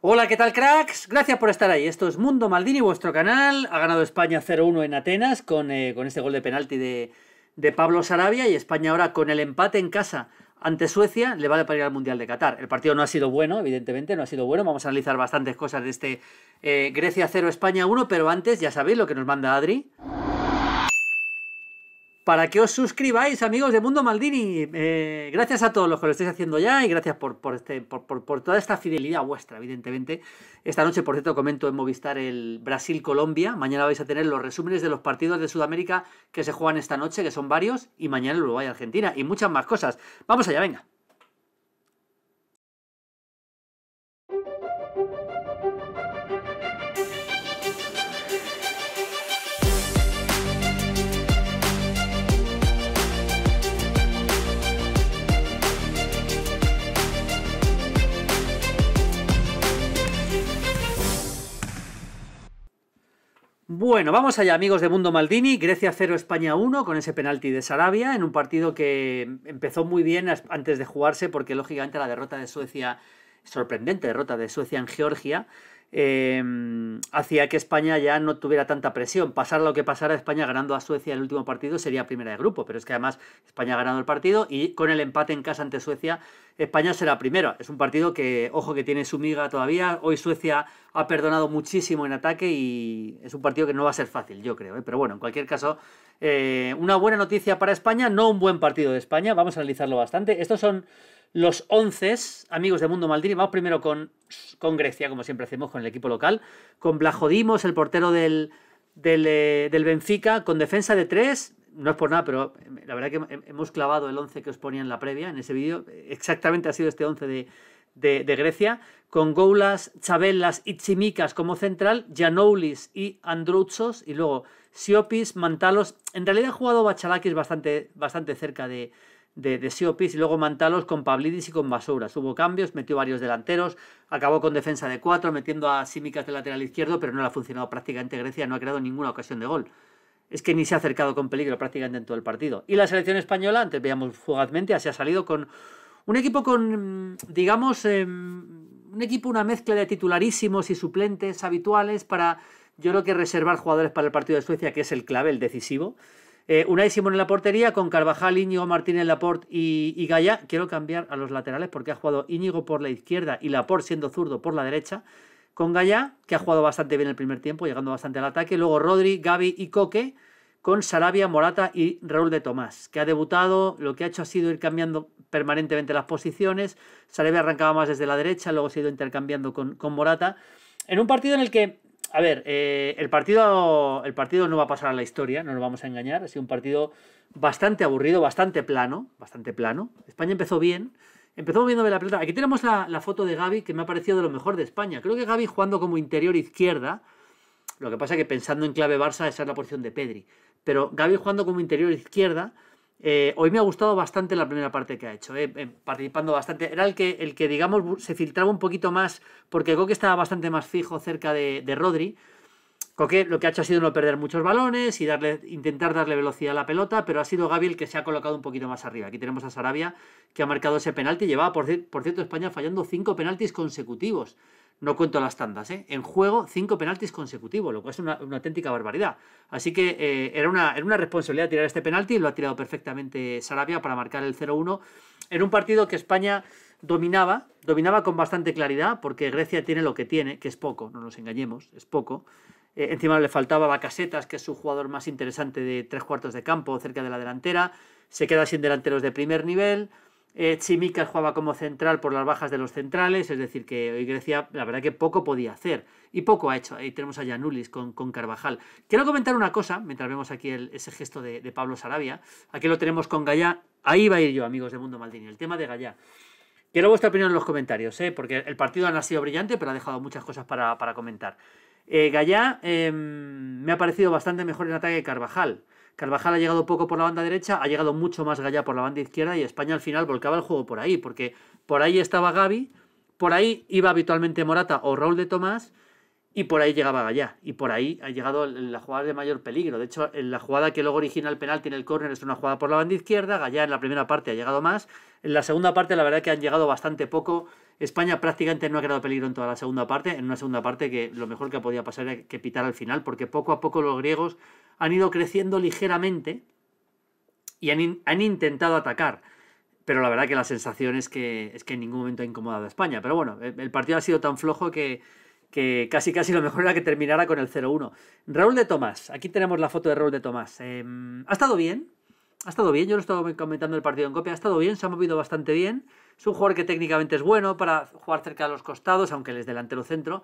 Hola, ¿qué tal cracks? Gracias por estar ahí. Esto es Mundo Maldini, vuestro canal. Ha ganado España 0-1 en Atenas con, eh, con, este gol de penalti de, de, Pablo Sarabia y España ahora con el empate en casa ante Suecia le vale para ir al Mundial de Qatar. El partido no ha sido bueno, evidentemente, no ha sido bueno. Vamos a analizar bastantes cosas de este eh, Grecia 0, España 1, pero antes ya sabéis lo que nos manda Adri para que os suscribáis, amigos de Mundo Maldini. Eh, gracias a todos los que lo estáis haciendo ya y gracias por, este, por, toda esta fidelidad vuestra, evidentemente. Esta noche, por cierto, comento en Movistar el Brasil-Colombia. Mañana vais a tener los resúmenes de los partidos de Sudamérica que se juegan esta noche, que son varios, y mañana Uruguay-Argentina y muchas más cosas. Vamos allá, venga. Bueno, vamos allá, amigos de Mundo Maldini. Grecia 0, España 1, con ese penalti de Sarabia, en un partido que empezó muy bien antes de jugarse, porque lógicamente la derrota de Suecia, sorprendente derrota de Suecia en Georgia, Em, hacía que España ya no tuviera tanta presión. Pasar lo que pasara, España ganando a Suecia el último partido sería primera de grupo, pero es que además España ha ganado el partido y con el empate en casa ante Suecia, España será primero. Es un partido que, ojo, que tiene su miga todavía. Hoy Suecia ha perdonado muchísimo en ataque y es un partido que no va a ser fácil, yo creo. ¿eh? Pero bueno, en cualquier caso, eh, una buena noticia para España, no un buen partido de España, vamos a analizarlo bastante. Estos son los 11 amigos de Mundo Maldini. Vamos primero con, con, Grecia, como siempre hacemos con el equipo local. Con Blajodimos, el portero del, eh, del, Benfica, con defensa de 3. No es por nada, pero eh, la verdad que hemos clavado el 11 que os ponía en la previa, en ese vídeo. Exactamente ha sido este 11 de, de, Grecia. Con Goulas, Chabelas y Chimicas como central, Janoulis y Androutsos. Y luego Siopis, Mantalos. En realidad ha jugado Bachalakis bastante, bastante cerca de de, Siopis y luego Mantalos con Pablidis y con Basuras. Hubo cambios, metió varios delanteros, acabó con defensa de cuatro, metiendo a Simicas de lateral izquierdo, pero no le ha funcionado prácticamente Grecia, no ha creado ninguna ocasión de gol. Es que ni se ha acercado con peligro prácticamente en todo el partido. Y la selección española, antes veíamos fugazmente, así ha salido con un equipo con, digamos, em, un equipo, una mezcla de titularísimos y suplentes habituales para, yo creo que reservar jugadores para el partido de Suecia, que es el clave, el decisivo. Eh, Unai Simón en la portería, con Carvajal, Íñigo Martínez Laporte y, y Gaya. Quiero cambiar a los laterales porque ha jugado Íñigo por la izquierda y Laporte siendo zurdo por la derecha. Con Gaya, que ha jugado bastante bien el primer tiempo, llegando bastante al ataque. Luego Rodri, Gaby y Coque, con Sarabia, Morata y Raúl de Tomás, que ha debutado. Lo que ha hecho ha sido ir cambiando permanentemente las posiciones. Sarabia arrancaba más desde la derecha, luego se ha ido intercambiando con, con Morata. En un partido en el que a ver, eh, el, partido, el partido no va a pasar a la historia, no nos vamos a engañar. Ha sido un partido bastante aburrido, bastante plano, bastante plano. España empezó bien, empezó moviéndome la pelota. Aquí tenemos la, foto de Gaby, que me ha parecido de lo mejor de España. Creo que Gaby jugando como interior izquierda, lo que pasa que pensando en clave Barça, esa es la posición de Pedri. Pero Gaby jugando como interior izquierda, eh, hoy me ha gustado bastante la primera parte que ha hecho, eh, eh, participando bastante. Era el que, el que, digamos, se filtraba un poquito más, porque Coque estaba bastante más fijo cerca de, Rodri. Coque lo que ha hecho ha sido no perder muchos balones y darle, intentar darle velocidad a la pelota, pero ha sido Gaby el que se ha colocado un poquito más arriba. Aquí tenemos a Sarabia, que ha marcado ese penalti. Llevaba, por, por cierto, España fallando cinco penaltis consecutivos no cuento las tandas, ¿eh? en juego cinco penaltis consecutivos, lo cual es una, auténtica barbaridad. Así que eh, era, una, era, una, responsabilidad tirar este penalti y lo ha tirado perfectamente Sarabia para marcar el 0-1 en un partido que España dominaba, dominaba con bastante claridad, porque Grecia tiene lo que tiene, que es poco, no nos engañemos, es poco. Eh, encima le faltaba Bacasetas, que es su jugador más interesante de tres cuartos de campo, cerca de la delantera, se queda sin delanteros de primer nivel. Eh, jugaba como central por las bajas de los centrales, es decir, que hoy Grecia, la verdad que poco podía hacer. Y poco ha hecho. Ahí tenemos a Yanulis con, con Carvajal. Quiero comentar una cosa, mientras vemos aquí ese gesto de, Pablo Sarabia. Aquí lo tenemos con Gallá. Ahí va a ir yo, amigos de Mundo Maldini, el tema de Gallá. Quiero vuestra opinión en los comentarios, ¿eh? porque el partido no ha sido brillante, pero ha dejado muchas cosas para, comentar. Eh, em, me ha parecido bastante mejor en ataque que Carvajal. Carvajal ha llegado poco por la banda derecha, ha llegado mucho más Gallá por la banda izquierda y España al final volcaba el juego por ahí, porque por ahí estaba Gaby, por ahí iba habitualmente Morata o Raúl de Tomás y por ahí llegaba Gallá. Y por ahí ha llegado la jugada de mayor peligro. De hecho, en la jugada que luego origina el penalti en el córner es una jugada por la banda izquierda. Gallá en la primera parte ha llegado más. En la segunda parte, la verdad que han llegado bastante poco. España prácticamente no ha creado peligro en toda la segunda parte. En una segunda parte que lo mejor que podía pasar era que pitar al final, porque poco a poco los griegos han ido creciendo ligeramente y han, han intentado atacar pero la verdad que la sensación es que, es que en ningún momento ha incomodado a España. Pero bueno, el partido ha sido tan flojo que, que casi casi lo mejor era que terminara con el 0-1. Raúl de Tomás, aquí tenemos la foto de Raúl de Tomás. Em, ha estado bien, ha estado bien, yo lo estaba comentando el partido en copia, ha estado bien, se ha movido bastante bien. Es un jugador que técnicamente es bueno para jugar cerca de los costados, aunque él es delantero centro.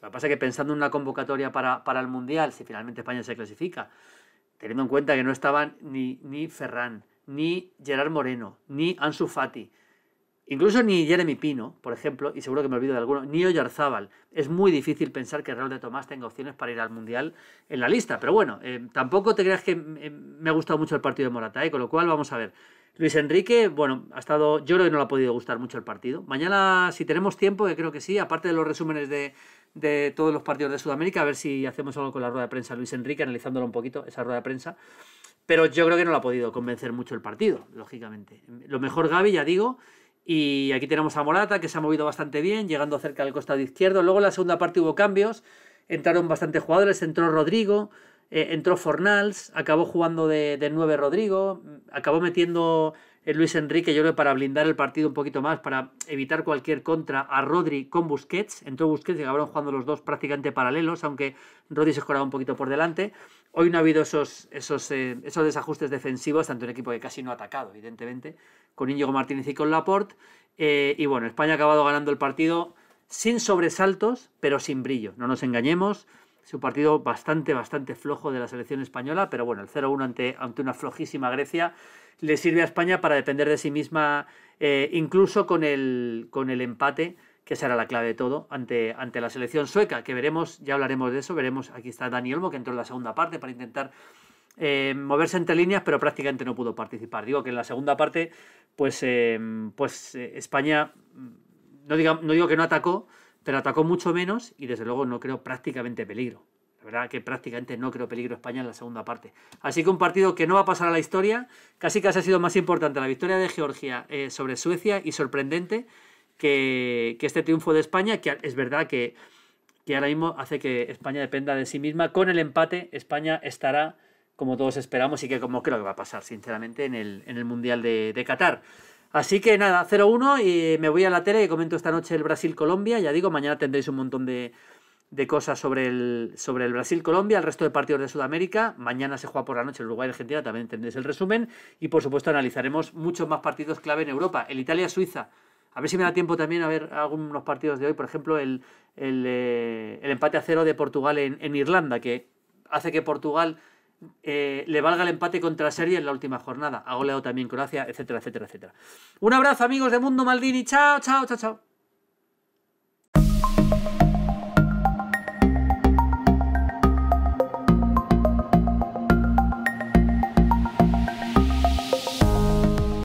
Lo que pasa es que pensando en una convocatoria para, para el Mundial, si finalmente España se clasifica, teniendo en cuenta que no estaban ni, ni Ferran, ni Gerard Moreno, ni Ansu Fati, Incluso ni Jeremy Pino, por ejemplo, y seguro que me olvido de alguno, ni Oyarzábal. Es muy difícil pensar que Raúl de Tomás tenga opciones para ir al Mundial en la lista. Pero bueno, eh, tampoco te creas que me ha gustado mucho el partido de Morata, ¿eh? con lo cual vamos a ver. Luis Enrique, bueno, ha estado. Yo creo que no le ha podido gustar mucho el partido. Mañana, si tenemos tiempo, que creo que sí, aparte de los resúmenes de, todos los partidos de Sudamérica, a ver si hacemos algo con la rueda de prensa Luis Enrique, analizándolo un poquito, esa rueda de prensa. Pero yo creo que no le ha podido convencer mucho el partido, lógicamente. Lo mejor Gaby, ya digo. Y aquí tenemos a Morata, que se ha movido bastante bien, llegando cerca del costado izquierdo. Luego en la segunda parte hubo cambios, entraron bastantes jugadores, entró Rodrigo, eh, entró Fornals, acabó jugando de, de 9 Rodrigo, acabó metiendo el Luis Enrique, yo creo, para blindar el partido un poquito más, para evitar cualquier contra a Rodri con Busquets. Entró Busquets y acabaron jugando los dos prácticamente paralelos, aunque Rodri se escoraba un poquito por delante. Hoy no ha habido esos, esos, eh, esos desajustes defensivos, tanto un equipo que casi no ha atacado, evidentemente, con Íñigo Martínez y con Laporte. Eh, y bueno, España ha acabado ganando el partido sin sobresaltos, pero sin brillo. No nos engañemos. Es un partido bastante, bastante flojo de la selección española, pero bueno, el 0-1 ante, ante una flojísima Grecia le sirve a España para depender de sí misma, eh, incluso con el, con el empate que será la clave de todo ante, ante la selección sueca, que veremos, ya hablaremos de eso, veremos, aquí está Dani Olmo, que entró en la segunda parte para intentar eh, moverse entre líneas, pero prácticamente no pudo participar. Digo que en la segunda parte, pues, eh, pues España, no, diga, no digo que no atacó, pero atacó mucho menos y desde luego no creo prácticamente peligro. La verdad que prácticamente no creo peligro España en la segunda parte. Así que un partido que no va a pasar a la historia, casi casi ha sido más importante la victoria de Georgia sobre Suecia y sorprendente que, este triunfo de España, que es verdad que, ahora mismo hace que España dependa de sí misma. Con el empate, España estará, como todos esperamos, y que como creo que va a pasar, sinceramente, en el, en el Mundial de, de Qatar. Así que nada, 0-1 y me voy a la tele y comento esta noche el Brasil-Colombia. Ya digo, mañana tendréis un montón de, de cosas sobre el, sobre el Brasil-Colombia, el resto de partidos de Sudamérica. Mañana se juega por la noche el Uruguay-Argentina, también tendréis el resumen. Y por supuesto analizaremos muchos más partidos clave en Europa. El Italia-Suiza a ver si me da tiempo también a ver algunos partidos de hoy, por ejemplo, el, eh, empate a cero de Portugal en, Irlanda, que hace que Portugal eh, le valga el empate contra Serbia en la última jornada. Ha goleado también Croacia, etcétera, etcétera, etcétera. Un abrazo, amigos de Mundo Maldini. Chao, chao, chao, chao.